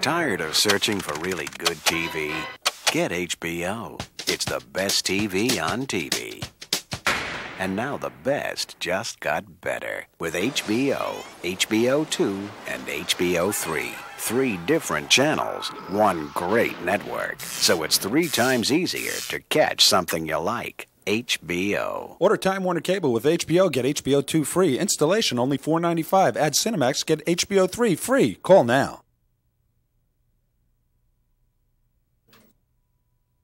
Tired of searching for really good TV? Get HBO. It's the best TV on TV. And now the best just got better with HBO, HBO 2, and HBO 3. Three different channels, one great network. So it's three times easier to catch something you like. HBO. Order Time Warner Cable with HBO, get HBO 2 free. Installation only $4.95. Add Cinemax, get HBO 3 free. Call now.